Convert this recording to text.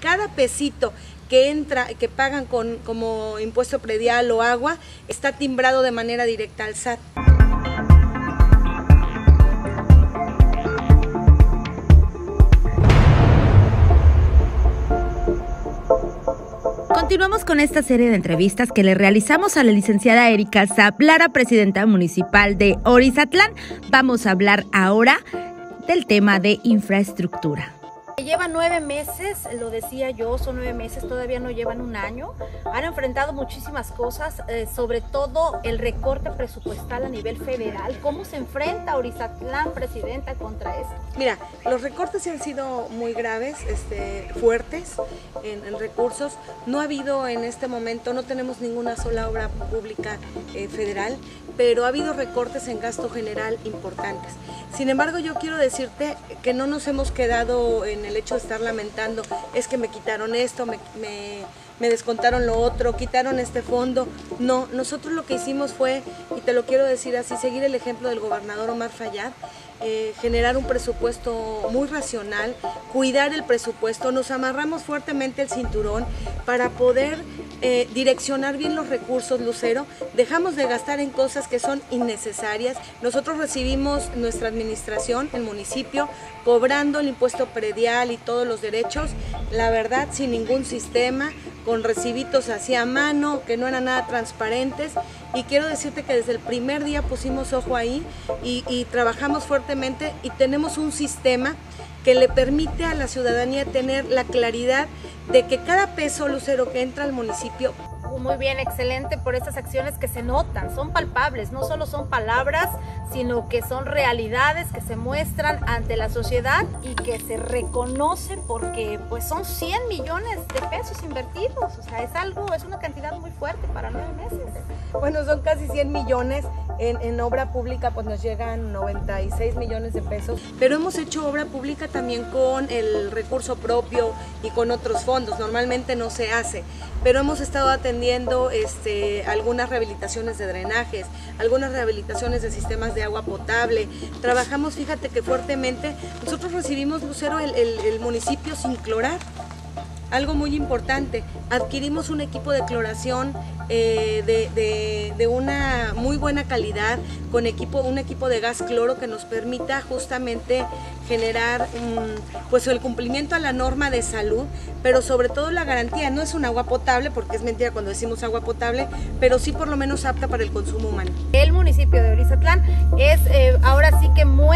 Cada pesito que entra, que pagan con, como impuesto predial o agua, está timbrado de manera directa al SAT. Continuamos con esta serie de entrevistas que le realizamos a la licenciada Erika Zaplara, presidenta municipal de Orizatlán. Vamos a hablar ahora del tema de infraestructura. Lleva nueve meses, lo decía yo, son nueve meses, todavía no llevan un año. Han enfrentado muchísimas cosas, eh, sobre todo el recorte presupuestal a nivel federal. ¿Cómo se enfrenta Orizatlán, presidenta, contra esto? Mira, los recortes han sido muy graves, este, fuertes en, en, recursos. No ha habido en este momento, no tenemos ninguna sola obra pública eh, federal, pero ha habido recortes en gasto general importantes. Sin embargo, yo quiero decirte que no nos hemos quedado en el hecho de estar lamentando, es que me quitaron esto, me, me, descontaron lo otro, quitaron este fondo. No, nosotros lo que hicimos fue, y te lo quiero decir así, seguir el ejemplo del gobernador Omar Fayad, eh, generar un presupuesto muy racional, cuidar el presupuesto, nos amarramos fuertemente el cinturón para poder eh, direccionar bien los recursos, Lucero, dejamos de gastar en cosas que son innecesarias. Nosotros recibimos nuestra administración, el municipio, cobrando el impuesto predial y todos los derechos, la verdad, sin ningún sistema, con recibitos hacia mano, que no eran nada transparentes. Y quiero decirte que desde el primer día pusimos ojo ahí y, y trabajamos fuertemente y tenemos un sistema que le permite a la ciudadanía tener la claridad de que cada peso lucero que entra al municipio muy bien, excelente por estas acciones que se notan, son palpables, no solo son palabras, sino que son realidades que se muestran ante la sociedad y que se reconocen porque pues son 100 millones de pesos invertidos, o sea, es algo, es una cantidad muy fuerte para nueve meses. Bueno, son casi 100 millones, en, obra pública pues nos llegan 96 millones de pesos, pero hemos hecho obra pública también con el recurso propio y con otros fondos, normalmente no se hace, pero hemos estado atendiendo este, algunas rehabilitaciones de drenajes, algunas rehabilitaciones de sistemas de agua potable. Trabajamos, fíjate que fuertemente, nosotros recibimos, Lucero, el, el, el municipio sin clorar. Algo muy importante, adquirimos un equipo de cloración eh, de, de, una muy buena calidad, con equipo, un equipo de gas cloro que nos permita justamente generar um, pues el cumplimiento a la norma de salud, pero sobre todo la garantía. No es un agua potable, porque es mentira cuando decimos agua potable, pero sí por lo menos apta para el consumo humano. El municipio de Orizatlán es eh, ahora sí que muestra